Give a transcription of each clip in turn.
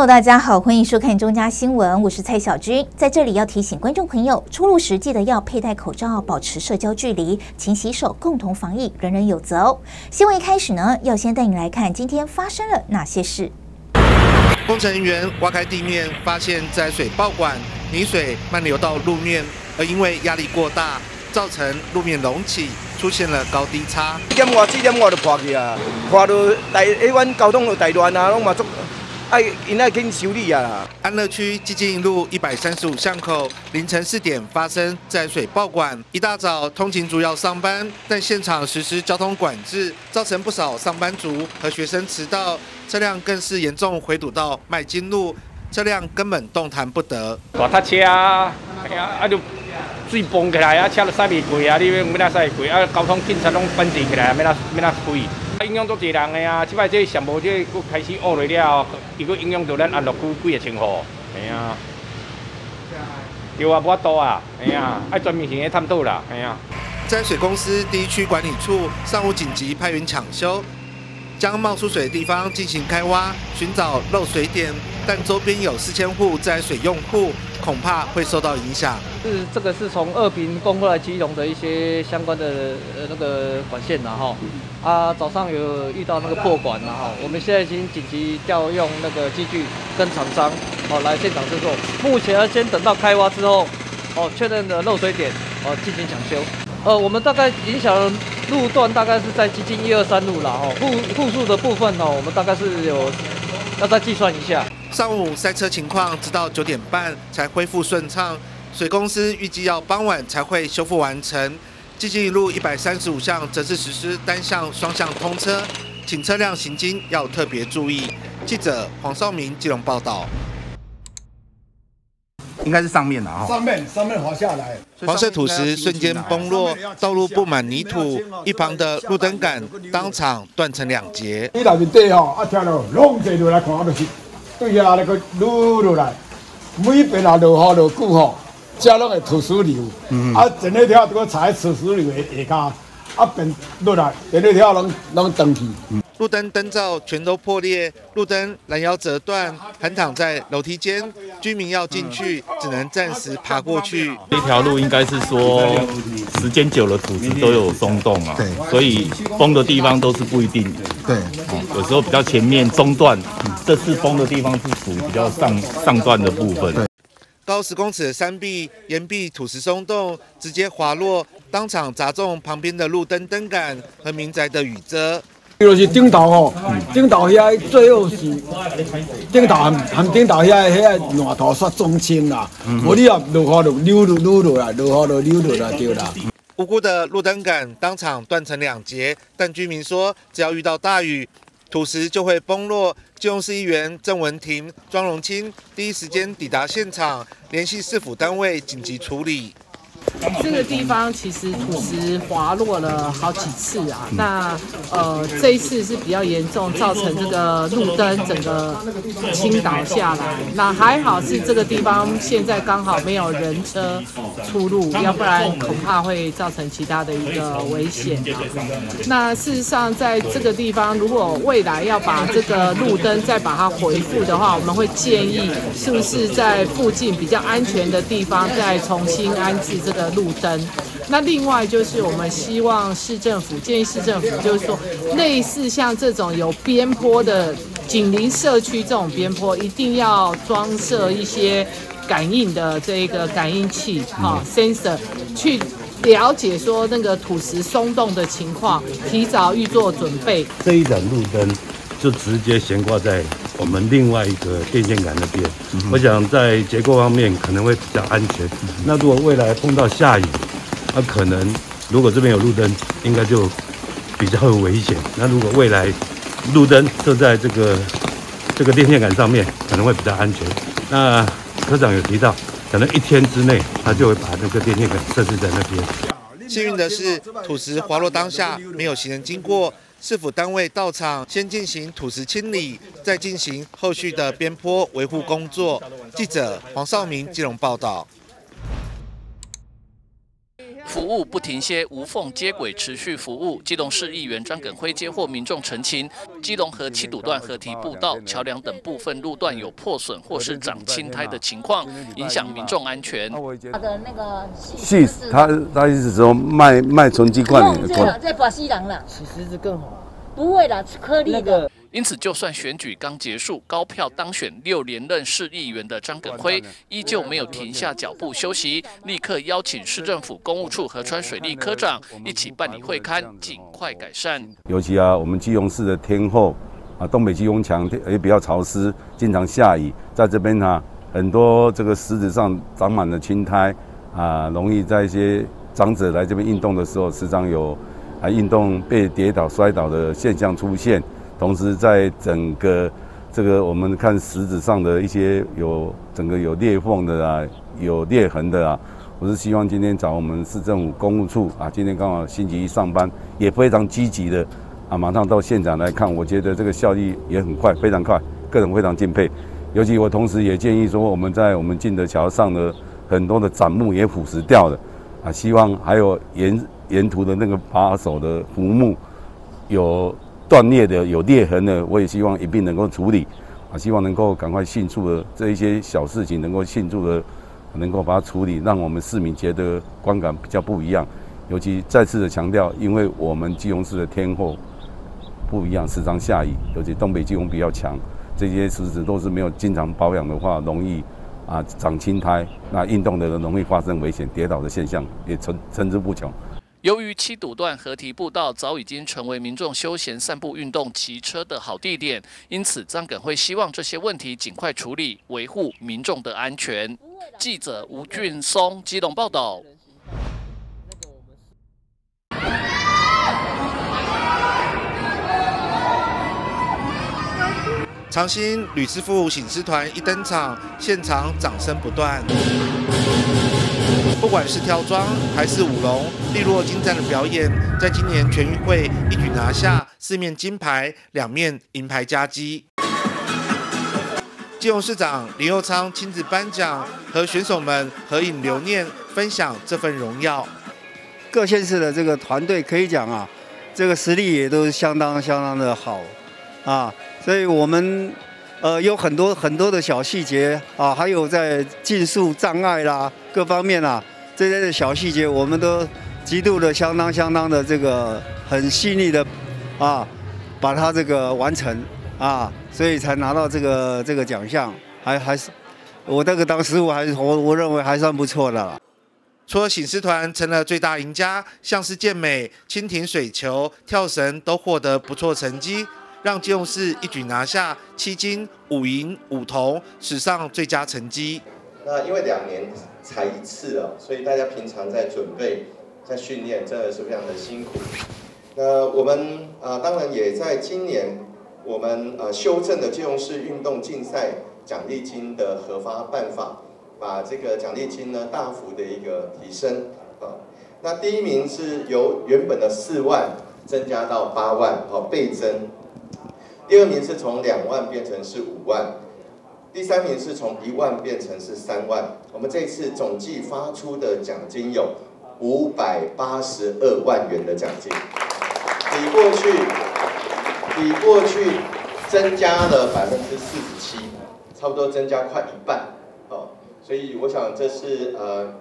Hello，大家好，欢迎收看中嘉新闻，我是蔡小军，在这里要提醒观众朋友，出入时记得要佩戴口罩，保持社交距离，勤洗手，共同防疫，人人有责哦。新闻一开始呢，要先带你来看今天发生了哪些事。工程人员挖开地面，发现自来水爆管泥水漫流到路面，而因为压力过大，造成路面隆起，出现了高低差。点外四点外就破去啊，破到大迄阮交通就大乱啊，拢嘛足爱因爱紧修理啊。安乐区基金路一百三十五巷口凌晨四点发生自来水爆管，一大早通勤族要上班，但现场实施交通管制，造成不少上班族和学生迟到，车辆更是严重回堵到麦金路，车辆根本动弹不得。大塔车啊，哎呀，啊就水崩起来啊，车都塞袂过啊，你要要哪驶会过啊？交通警察拢分治起来，要哪要哪开？影响足侪人诶啊！即摆这项目这佫开始恶落了，伊佫影响到咱安乐区几个称呼，吓啊，对啊，无法度啊，吓啊，爱专门性去探讨啦，吓啊。沾水公司第一区管理处上午紧急派员抢修，将冒出水的地方进行开挖，寻找漏水点，但周边有四千户自来水用户，恐怕会受到影响。是这个是从二平供过来基隆的一些相关的呃那个管线然后啊早上有遇到那个破管然后我们现在已经紧急调用那个机具跟厂商哦来现场制作，目前要先等到开挖之后哦确认的漏水点哦进行抢修。呃，我们大概影响路段大概是在接近一二三路了哦，户户数的部分哦，我们大概是有要再计算一下。上午塞车情况直到九点半才恢复顺畅，水公司预计要傍晚才会修复完成。基金一路一百三十五巷则是实施单向双向通车，请车辆行经要特别注意。记者黄少明基隆报道。应该是上面的哈，上面上面滑下来，黄色土石瞬间崩落，道路布满泥土，一旁的路灯杆当场断成两截。你那边对吼，啊，听到拢坐落来看，就是对下那个落落来，每边啊落雨落久吼，遮拢会土石流，啊，整那条这个踩土石流的下骹，啊，变落来，整那条拢拢断去。路灯灯罩全都破裂，路灯拦腰折断，横躺在楼梯间，居民要进去只能暂时爬过去。这条路应该是说时间久了土质都有松动啊，对，所以崩的地方都是不一定，对，有时候比较前面中段，这次崩的地方是属于比较上上段的部分。高十公尺的山壁岩壁土石松动，直接滑落，当场砸中旁边的路灯灯杆和民宅的雨遮。就是顶头吼，顶头遐最后是顶头含含顶头遐遐烂土煞中青啦，无你啊落雨就溜落溜落来，落雨就溜落来对啦。无辜的路灯杆当场断成两截，但居民说，只要遇到大雨，土石就会崩落。基隆市议员郑文婷、庄荣清第一时间抵达现场，联系市府单位紧急处理。这个地方其实土石滑落了好几次啊，那呃这一次是比较严重，造成这个路灯整个倾倒下来。那还好是这个地方现在刚好没有人车出入，要不然恐怕会造成其他的一个危险啊。那事实上在这个地方，如果未来要把这个路灯再把它恢复的话，我们会建议是不是在附近比较安全的地方再重新安置这个。路灯，那另外就是我们希望市政府建议市政府，就是说类似像这种有边坡的紧邻社区这种边坡，一定要装设一些感应的这个感应器，哈，sensor 去了解说那个土石松动的情况，提早预做准备。这一盏路灯就直接悬挂在我们另外一个电线杆那边，我想在结构方面可能会比较安全。那如果未来碰到下雨，那可能如果这边有路灯，应该就比较危险。那如果未来路灯设在这个这个电线杆上面，可能会比较安全。那科长有提到，可能一天之内他就会把那个电线杆设置在那边。幸运的是，土石滑落当下没有行人经过。市府单位到场，先进行土石清理，再进行后续的边坡维护工作。记者黄少明金融报道。服务不停歇，无缝接轨，持续服务。基隆市议员张耿辉接获民众澄清，基隆河七堵段河堤步道、桥梁等部分路段有破损或是长青苔的情况，影响民众安全。他的那个细，他他意思说卖卖纯鸡罐的，在巴西人了，其实是更好。不会啦，颗粒的。因此，就算选举刚结束，高票当选六连任市议员的张耿辉，依旧没有停下脚步休息，立刻邀请市政府公务处河川水利科长一起办理会勘，尽快改善。尤其啊，我们基隆市的天后啊，东北季风强，也比较潮湿，经常下雨，在这边呢，很多这个石子上长满了青苔啊，容易在一些长者来这边运动的时候，时常有啊运动被跌倒摔倒的现象出现。同时，在整个这个我们看石子上的一些有整个有裂缝的啊，有裂痕的啊，我是希望今天找我们市政府公务处啊，今天刚好星期一上班，也非常积极的啊，马上到现场来看，我觉得这个效率也很快，非常快，个人非常敬佩。尤其我同时也建议说，我们在我们进德桥上的很多的展木也腐蚀掉了啊，希望还有沿沿途的那个把手的浮木有。断裂的有裂痕的，我也希望一并能够处理，啊，希望能够赶快迅速的这一些小事情能够迅速的能够把它处理，让我们市民觉得观感比较不一样。尤其再次的强调，因为我们基隆市的天候不一样，时常下雨，尤其东北季风比较强，这些石子都是没有经常保养的话，容易啊长青苔，那运动的人容易发生危险跌倒的现象也层层出不穷。由于七堵段河堤步道早已经成为民众休闲散步、运动、骑车的好地点，因此张耿会希望这些问题尽快处理，维护民众的安全。记者吴俊松基隆报道。长兴吕师傅醒狮团一登场，现场掌声不断。不管是跳装还是舞龙，利落精湛的表演，在今年全运会一举拿下四面金牌、两面银牌佳绩。金融市长林佑昌亲自颁奖，和选手们合影留念，分享这份荣耀。各县市的这个团队可以讲啊，这个实力也都是相当相当的好啊，所以我们呃有很多很多的小细节啊，还有在竞速障碍啦各方面啊。这些的小细节，我们都极度的相当相当的这个很细腻的啊，把它这个完成啊，所以才拿到这个这个奖项，还还是我那个当师傅还是我我认为还算不错的了。除了醒狮团成了最大赢家，像是健美、蜻蜓水球、跳绳都获得不错成绩，让金融市一举拿下七金五银五铜，史上最佳成绩。那因为两年。才一次哦，所以大家平常在准备、在训练，真的是非常的辛苦。那我们啊，当然也在今年，我们呃修正的金融市运动竞赛奖励金的核发办法，把这个奖励金呢大幅的一个提升啊。那第一名是由原本的四万增加到八万，好倍增。第二名是从两万变成是五万。第三名是从一万变成是三万，我们这次总计发出的奖金有五百八十二万元的奖金，比过去比过去增加了百分之四十七，差不多增加快一半哦。所以我想这是呃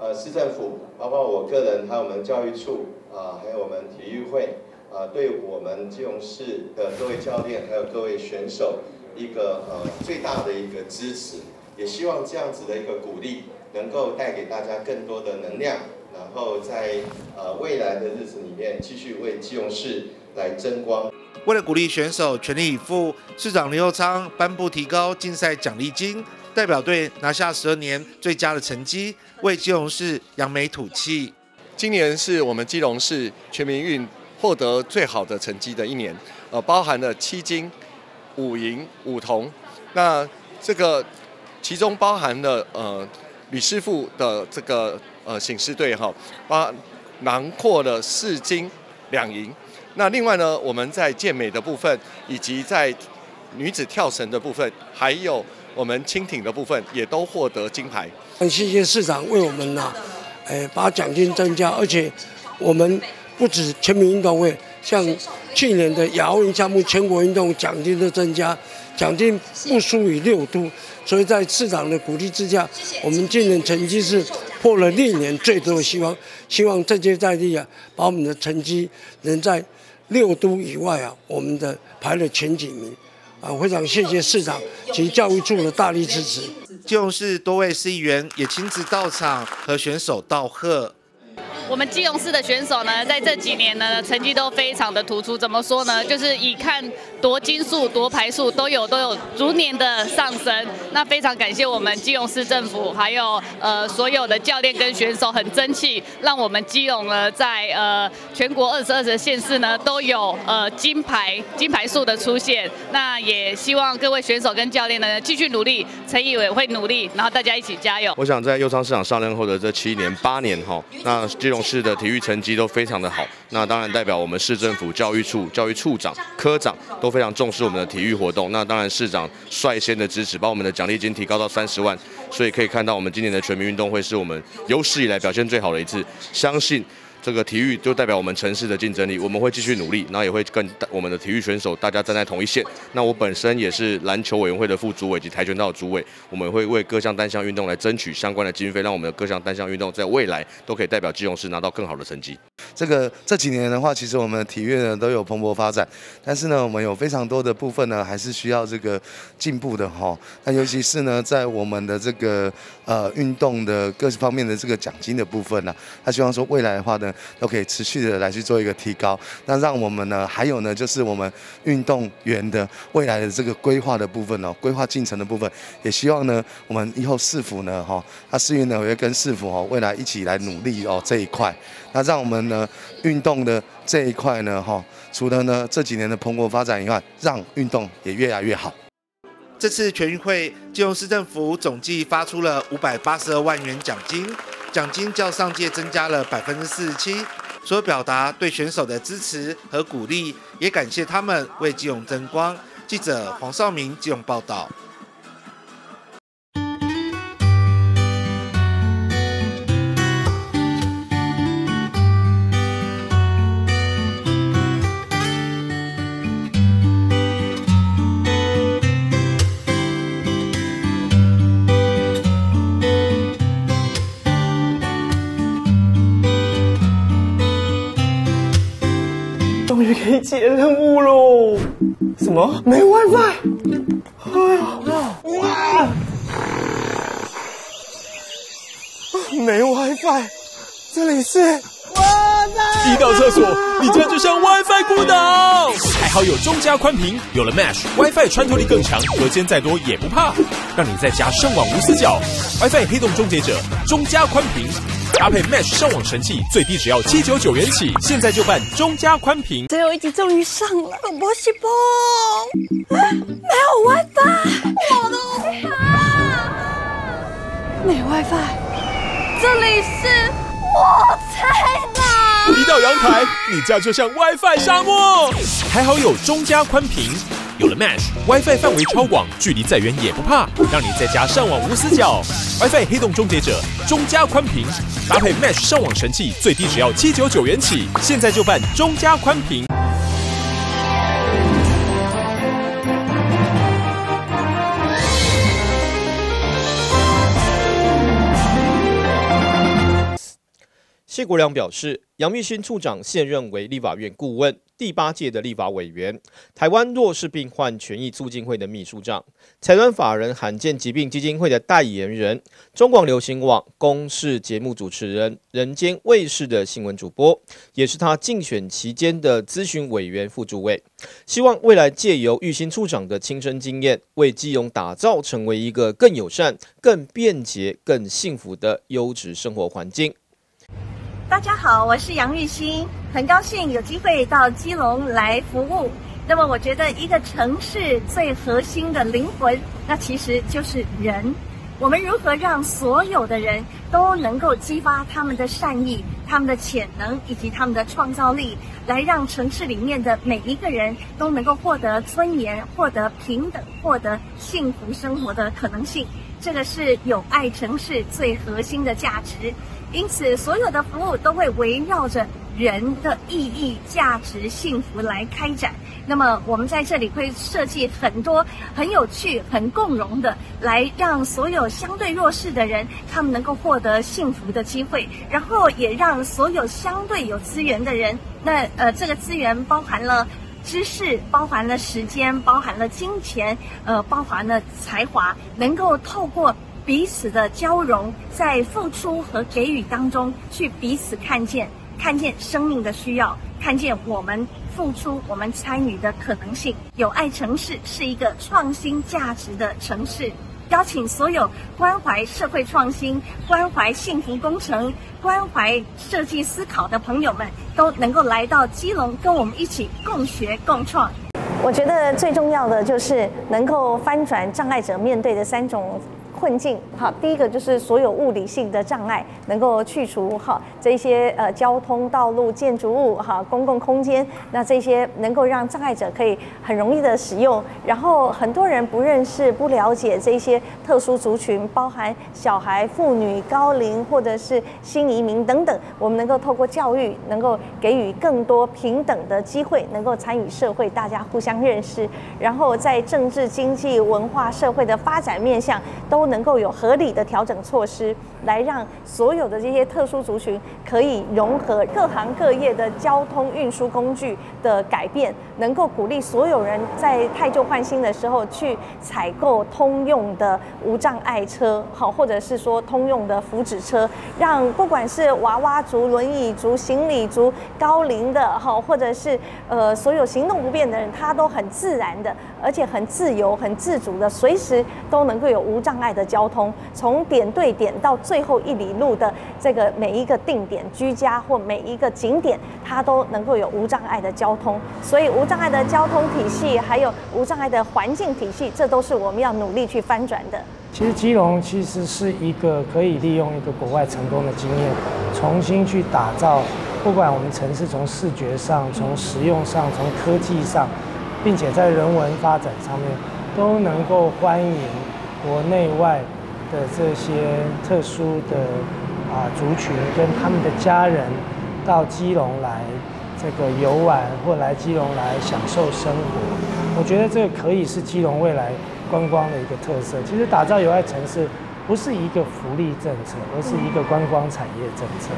呃市政府，包括我个人，还有我们教育处啊，还有我们体育会啊，对我们基隆市的各位教练还有各位选手。一个呃最大的一个支持，也希望这样子的一个鼓励，能够带给大家更多的能量，然后在呃未来的日子里面，继续为基隆市来争光。为了鼓励选手全力以赴，市长刘佑昌颁布提高竞赛奖励金，代表队拿下十二年最佳的成绩，为基隆市扬眉吐气。今年是我们基隆市全民运获得最好的成绩的一年，呃，包含了七金。五银五铜，那这个其中包含了呃吕师傅的这个呃醒狮队哈，包囊括了四金两银。那另外呢，我们在健美的部分，以及在女子跳绳的部分，还有我们轻艇的部分，也都获得金牌。很谢谢市长为我们呐，哎，把奖金增加，而且我们不止全民运动会，像去年的亚奥运项目全国运动奖金的增加，奖金不输于六都，所以在市长的鼓励之下，我们今年成绩是破了历年最多的希望，希望这届在地啊，把我们的成绩能在六都以外啊，我们的排了前几名。啊，非常谢谢市长及教育处的大力支持。基隆市多位市议员也亲自到场和选手道贺。我们基隆市的选手呢，在这几年呢，成绩都非常的突出。怎么说呢？就是以看夺金数、夺牌数都有都有逐年的上升。那非常感谢我们基隆市政府，还有呃所有的教练跟选手很争气，让我们基隆呢在呃全国二十二个县市呢都有呃金牌金牌数的出现。那也希望各位选手跟教练呢继续努力，陈以伟会努力，然后大家一起加油。我想在右昌市长上任后的这七年八年哈，那基隆市的体育成绩都非常的好，那当然代表我们市政府教育处教育处长、科长都非常重视我们的体育活动。那当然市长率先的支持，把我们的奖励金提高到三十万，所以可以看到我们今年的全民运动会是我们有史以来表现最好的一次。相信。这个体育就代表我们城市的竞争力，我们会继续努力，然后也会跟我们的体育选手大家站在同一线。那我本身也是篮球委员会的副主委及跆拳道的主委，我们会为各项单项运动来争取相关的经费，让我们的各项单项运动在未来都可以代表基隆市拿到更好的成绩。这个这几年的话，其实我们的体育呢都有蓬勃发展，但是呢，我们有非常多的部分呢还是需要这个进步的哈。那尤其是呢，在我们的这个呃运动的各方面的这个奖金的部分呢，他希望说未来的话呢。都可以持续的来去做一个提高，那让我们呢，还有呢，就是我们运动员的未来的这个规划的部分哦，规划进程的部分，也希望呢，我们以后市府呢，哈，那市运呢，也会跟市府哦，未来一起来努力哦这一块，那让我们呢，运动的这一块呢，哈，除了呢这几年的蓬勃发展以外，让运动也越来越好。这次全运会，基隆市政府总计发出了五百八十二万元奖金。奖金较上届增加了百分之四十七，所表达对选手的支持和鼓励，也感谢他们为基隆争光。记者黄少明基隆报道。可以接任务喽！什么？没 WiFi？哎呀！哇！没 WiFi，这里是一到厕所，你家就像 WiFi 孤岛。还好有中加宽屏，有了 Mesh，WiFi 穿透力更强，隔间再多也不怕，让你在家上网无死角。WiFi 黑洞终结者，中加宽屏。搭配 Mesh 上网神器，最低只要七九九元起，现在就办中加宽屏。最后一集终于上了，波西波，没有 WiFi，我的欧巴，没 WiFi，这里是我在哪？一到阳台，你家就像 WiFi 沙漠。还好有中加宽屏。有了 Mesh，WiFi 范围超广，距离再远也不怕，让你在家上网无死角。WiFi 黑洞终结者，中加宽屏，搭配 Mesh 上网神器，最低只要七九九元起，现在就办中加宽屏。谢国良表示，杨密新处长现任为立法院顾问。第八届的立法委员，台湾弱势病患权益促进会的秘书长，财团法人罕见疾病基金会的代言人，中广流行网公视节目主持人，人间卫视的新闻主播，也是他竞选期间的咨询委员副主委。希望未来借由玉新处长的亲身经验，为基隆打造成为一个更友善、更便捷、更幸福的优质生活环境。大家好，我是杨玉欣，很高兴有机会到基隆来服务。那么，我觉得一个城市最核心的灵魂，那其实就是人。我们如何让所有的人都能够激发他们的善意、他们的潜能以及他们的创造力，来让城市里面的每一个人都能够获得尊严、获得平等、获得幸福生活的可能性？这个是有爱城市最核心的价值。因此所有的服务都会围绕着人的意义、价值、幸福来开展。那么我们在这里会设计很多很有趣、很共融的，来让所有相对弱势的人，他们能够获得幸福的机会，然后也让所有相对有资源的人，那呃这个资源包含了。知识包含了时间，包含了金钱，呃，包含了才华，能够透过彼此的交融，在付出和给予当中，去彼此看见，看见生命的需要，看见我们付出、我们参与的可能性。有爱城市是一个创新价值的城市。邀请所有关怀社会创新、关怀幸福工程、关怀设计思考的朋友们，都能够来到基隆，跟我们一起共学共创。我觉得最重要的就是能够翻转障碍者面对的三种。困境，好，第一个就是所有物理性的障碍能够去除，哈，这些呃交通道路、建筑物，哈，公共空间，那这些能够让障碍者可以很容易的使用。然后很多人不认识、不了解这些特殊族群，包含小孩、妇女、高龄或者是新移民等等，我们能够透过教育，能够给予更多平等的机会，能够参与社会，大家互相认识。然后在政治、经济、文化、社会的发展面向都。都能够有合理的调整措施，来让所有的这些特殊族群可以融合各行各业的交通运输工具的改变，能够鼓励所有人在太旧换新的时候去采购通用的无障碍车，好，或者是说通用的福祉车，让不管是娃娃族、轮椅族、行李族、高龄的，好，或者是呃所有行动不便的人，他都很自然的，而且很自由、很自主的，随时都能够有无障碍。的交通，从点对点到最后一里路的这个每一个定点居家或每一个景点，它都能够有无障碍的交通。所以无障碍的交通体系，还有无障碍的环境体系，这都是我们要努力去翻转的。其实基隆其实是一个可以利用一个国外成功的经验，重新去打造，不管我们城市从视觉上、从实用上、从科技上，并且在人文发展上面都能够欢迎。国内外的这些特殊的啊族群跟他们的家人到基隆来这个游玩，或来基隆来享受生活，我觉得这个可以是基隆未来观光的一个特色。其实打造友爱城市不是一个福利政策，而是一个观光产业政策。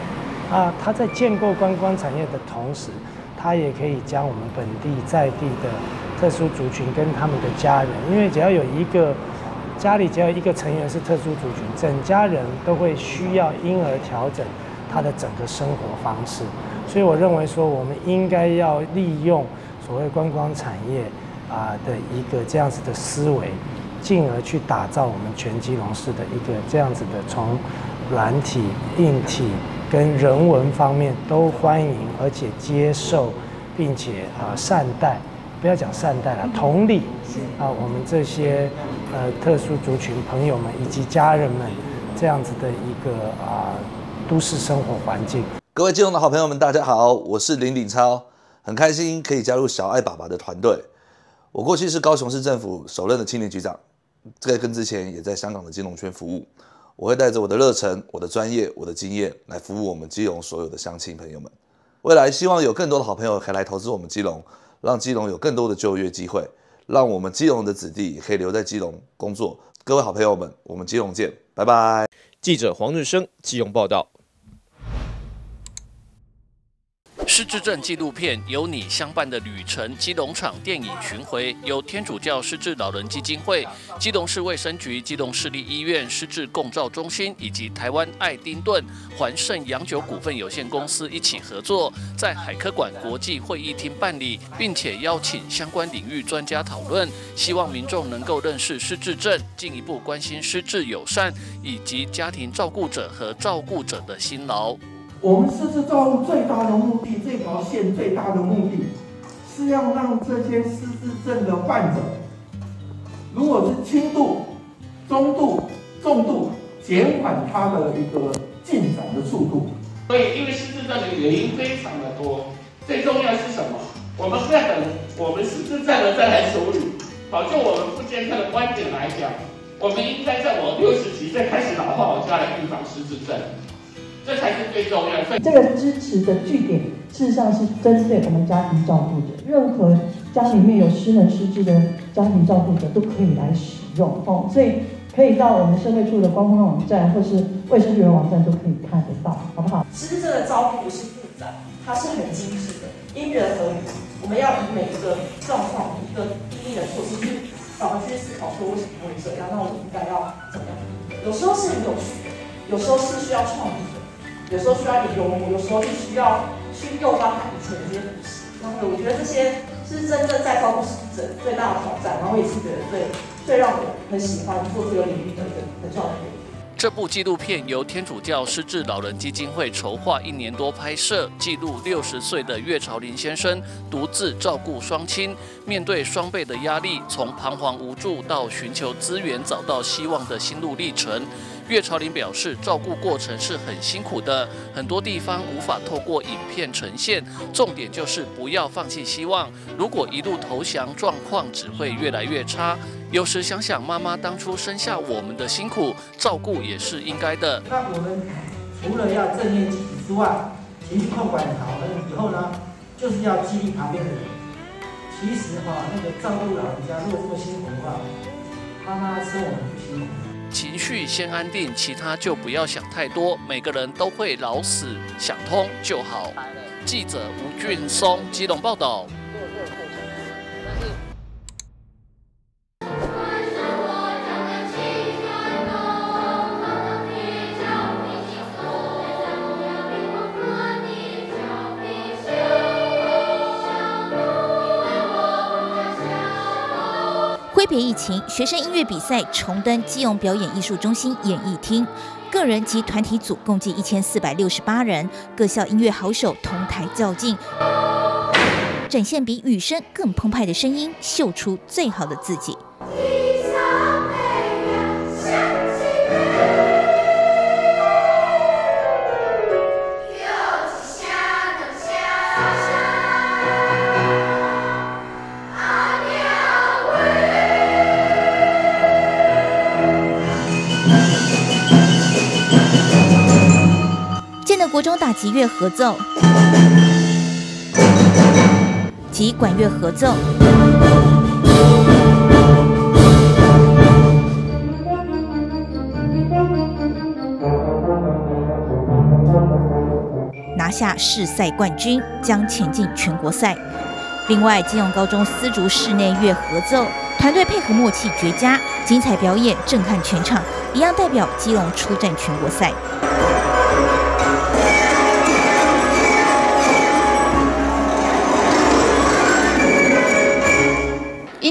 啊，它在建构观光产业的同时，他也可以将我们本地在地的特殊族群跟他们的家人，因为只要有一个。家里只要一个成员是特殊族群，整家人都会需要因而调整他的整个生活方式。所以我认为说，我们应该要利用所谓观光产业啊的一个这样子的思维，进而去打造我们全基隆市的一个这样子的从软体、硬体跟人文方面都欢迎而且接受，并且啊善待。不要讲善待了，同理啊，我们这些呃特殊族群朋友们以及家人们这样子的一个啊都市生活环境。各位金融的好朋友们，大家好，我是林鼎超，很开心可以加入小爱爸爸的团队。我过去是高雄市政府首任的青年局长，在跟之前也在香港的金融圈服务。我会带着我的热忱、我的专业、我的经验来服务我们基隆所有的乡亲朋友们。未来希望有更多的好朋友可以来投资我们基隆。让基隆有更多的就业机会，让我们基隆的子弟也可以留在基隆工作。各位好朋友们，我们基隆见，拜拜。记者黄日升，基隆报道。失智症纪录片《有你相伴的旅程》基隆场电影巡回，由天主教失智老人基金会、基隆市卫生局、基隆市立医院失智共照中心以及台湾爱丁顿环盛洋酒股份有限公司一起合作，在海科馆国际会议厅办理，并且邀请相关领域专家讨论，希望民众能够认识失智症，进一步关心失智友善以及家庭照顾者和照顾者的辛劳。我们失智照顾最大的目的，这条线最大的目的，是要让这些失智症的患者，如果是轻度、中度、重度，减缓他的一个进展的速度。所以，因为失智症的原因非常的多，最重要是什么？我们不要等我们失智症了再来处理。好，就我们不健康的观点来讲，我们应该在我六十几岁开始老化，我就要来预防失智症。这才是最重要。所以这个支持的据点，事实上是针对我们家庭照顾者，任何家里面有失能失智的家庭照顾者都可以来使用哦，所以可以到我们社会处的官方网站或是卫生局的网站都可以看得到，好不好？其实这个照顾不是复杂，它是很精致的，因人而异。我们要以每一个状况一个第一的措施去反而去思考说为什么会这样，那我们应该要怎么样？有时候是很有趣的，有时候是需要创意的，有时候需要一点幽默，有时候就需要去诱发他以前的这些故事。然后我觉得这些是真正在照顾失智者最大的挑战，然后也是觉得最最让我很喜欢做这个领域的一个的教育。这部纪录片由天主教失智老人基金会筹划一年多拍摄，记录六十岁的岳朝林先生独自照顾双亲，面对双倍的压力，从彷徨无助到寻求资源、找到希望的心路历程。岳朝林表示，照顾过程是很辛苦的，很多地方无法透过影片呈现。重点就是不要放弃希望，如果一路投降，状况只会越来越差。有时想想妈妈当初生下我们的辛苦，照顾也是应该的。那我们除了要正面积极之外，情绪控管好了以后呢，就是要激励旁边的人。其实哈，那个照顾老人家如果这么辛苦的话，妈妈生我们不辛苦。情绪先安定，其他就不要想太多。每个人都会老死，想通就好。记者吴俊松，基隆报道。挥别疫情，学生音乐比赛重登基隆表演艺术中心演艺厅，个人及团体组共计一千四百六十八人，各校音乐好手同台较劲，展现比雨声更澎湃的声音，秀出最好的自己。德国中打击乐合奏及管乐合奏。拿下市赛冠军，将前进全国赛。另外，基隆高中丝竹室内乐合奏团队配合默契绝佳，精彩表演震撼全场，一样代表基隆出战全国赛。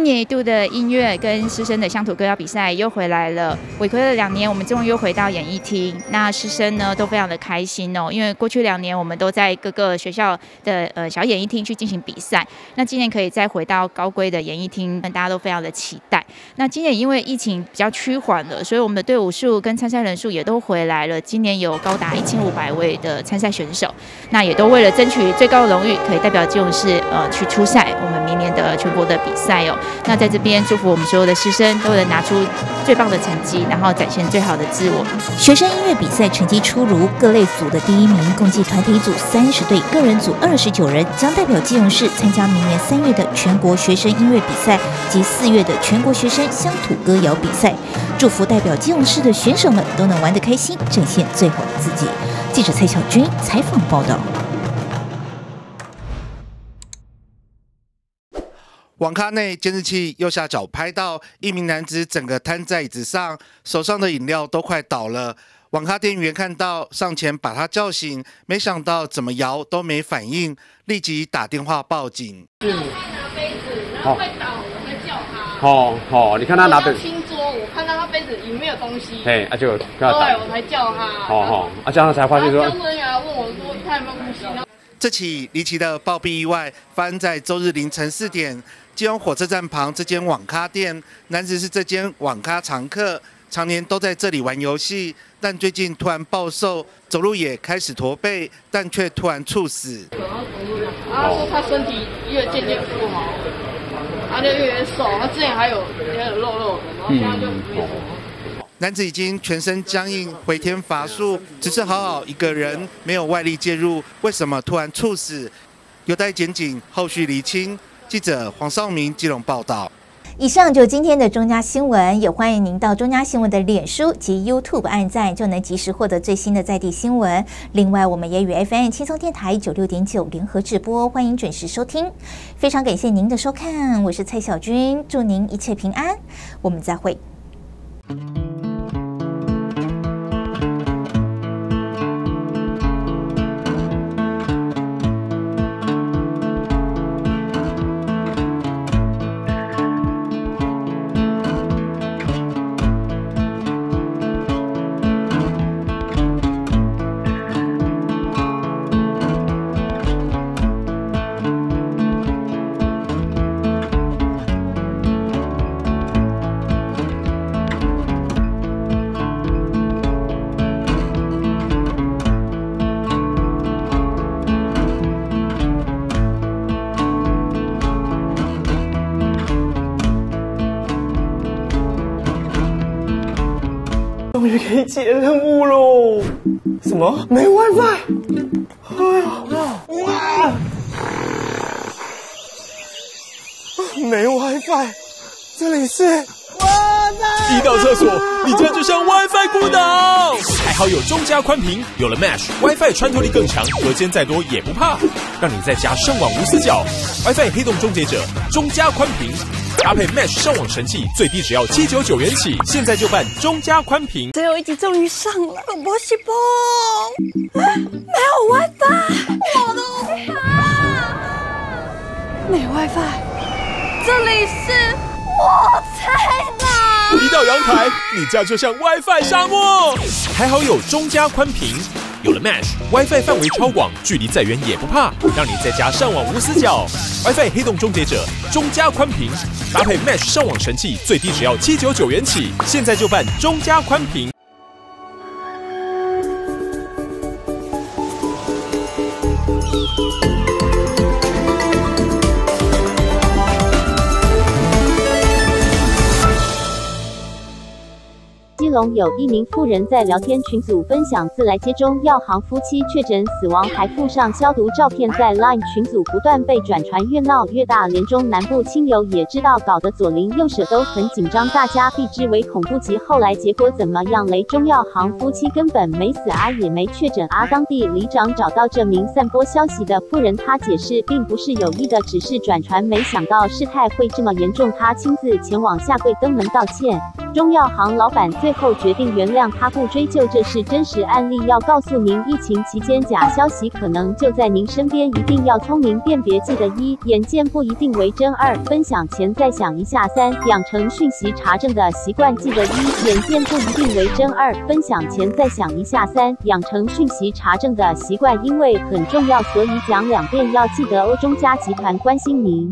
一年一度的音乐跟师生的乡土歌谣比赛又回来了，违规了两年，我们终于又回到演艺厅。那师生呢都非常的开心哦，因为过去两年我们都在各个学校的呃小演艺厅去进行比赛，那今年可以再回到高规的演艺厅，大家都非常的期待。那今年因为疫情比较趋缓了，所以我们的队伍数跟参赛人数也都回来了。今年有高达一千五百位的参赛选手，那也都为了争取最高的荣誉，可以代表基隆市呃去出赛我们明年的全国的比赛哦。那在这边祝福我们所有的师生都能拿出最棒的成绩，然后展现最好的自我。学生音乐比赛成绩出炉，各类组的第一名，共计团体组三十队，个人组二十九人，将代表基隆市参加明年三月的全国学生音乐比赛及四月的全国学生乡土歌谣比赛。祝福代表基隆市的选手们都能玩得开心，展现最好的自己。记者蔡小军采访报道。网咖内监视器右下角拍到一名男子整个瘫在椅子上，手上的饮料都快倒了。网咖店员看到上前把他叫醒，没想到怎么摇都没反应，立即打电话报警。好，会倒，我会叫他。好好，你看他拿的，清桌，我看到他杯子里面有东西。嘿，啊就对，我才叫他。好好，啊这样才发现说然后，工作人员问我说他有没有呼吸，然后这起离奇的暴毙意外发生在周日凌晨四点，基隆火车站旁这间网咖店。男子是这间网咖常客，常年都在这里玩游戏，但最近突然暴瘦，走路也开始驼背，但却突然猝死。然后他说他身体越渐渐不好，他就越来越瘦，他之前还有也有肉肉的，然后现在就没什么。男子已经全身僵硬，回天乏术，只是好好一个人，没有外力介入，为什么突然猝死？有待检警后续厘清。记者黄少明基隆报道。以上就今天的中嘉新闻，也欢迎您到中嘉新闻的脸书及 YouTube 按赞，就能及时获得最新的在地新闻。另外，我们也与 FM 轻松电台九六点九联合直播，欢迎准时收听。非常感谢您的收看，我是蔡小军，祝您一切平安，我们再会。解任务喽！什么？没 WiFi？哎呀，哇！没 WiFi，这里是一到厕所，你家就像 WiFi 孤岛。还好有中加宽屏，有了 Mesh，WiFi 穿透力更强，隔间再多也不怕，让你在家上网无死角。WiFi 黑洞终结者，中加宽频。搭配 Mesh 上网神器，最低只要七九九元起，现在就办中加宽屏。最后一集终于上了，波西波，没有 WiFi，我的 WiFi，没 WiFi，这里是我在哪？一到阳台，你家就像 WiFi 沙漠。还好有中加宽屏。有了 Mesh，WiFi 范围超广，距离再远也不怕，让你在家上网无死角。WiFi 黑洞终结者，中加宽屏，搭配 Mesh 上网神器，最低只要七九九元起，现在就办中加宽屏。隆有一名妇人在聊天群组分享自来接中药行夫妻确诊死亡，还附上消毒照片，在 LINE 群组不断被转传，越闹越大。连中南部亲友也知道，搞得左邻右舍都很紧张，大家避之唯恐不及。后来结果怎么样？雷中药行夫妻根本没死啊，也没确诊啊。当地里长找到这名散播消息的妇人，他解释并不是有意的，只是转传。没想到事态会这么严重，他亲自前往下跪登门道歉。中药行老板最后后决定原谅他，不追究，这是真实案例。要告诉您，疫情期间假消息可能就在您身边，一定要聪明辨别。记得一，眼见不一定为真；二，分享前再想一下；三，养成讯息查证的习惯。记得一，眼见不一定为真；二，分享前再想一下；三，养成讯息查证的习惯，因为很重要，所以讲两遍。要记得，欧中家集团关心您。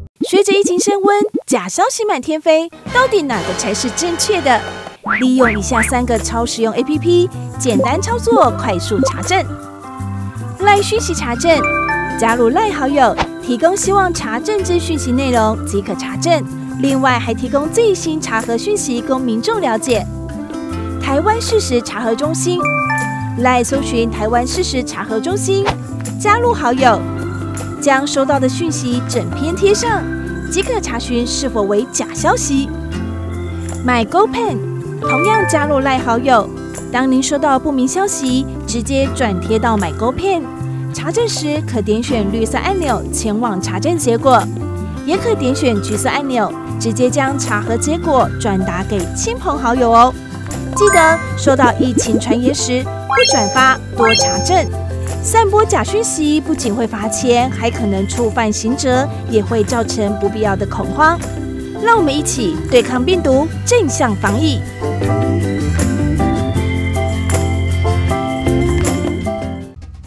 随着疫情升温，假消息满天飞，到底哪个才是正确的？利用以下三个超实用 APP，简单操作，快速查证。赖讯息查证，加入赖好友，提供希望查证之讯息内容即可查证。另外还提供最新查核讯息供民众了解。台湾事实查核中心，赖搜寻台湾事实查核中心，加入好友。将收到的讯息整篇贴上，即可查询是否为假消息。买 GoPen 同样加入赖好友。当您收到不明消息，直接转贴到买勾片。查证时可点选绿色按钮前往查证结果，也可点选橘色按钮，直接将查核结果转达给亲朋好友哦。记得收到疫情传言时，不转发，多查证。散播假讯息不仅会罚钱，还可能触犯刑责，也会造成不必要的恐慌。让我们一起对抗病毒，正向防疫。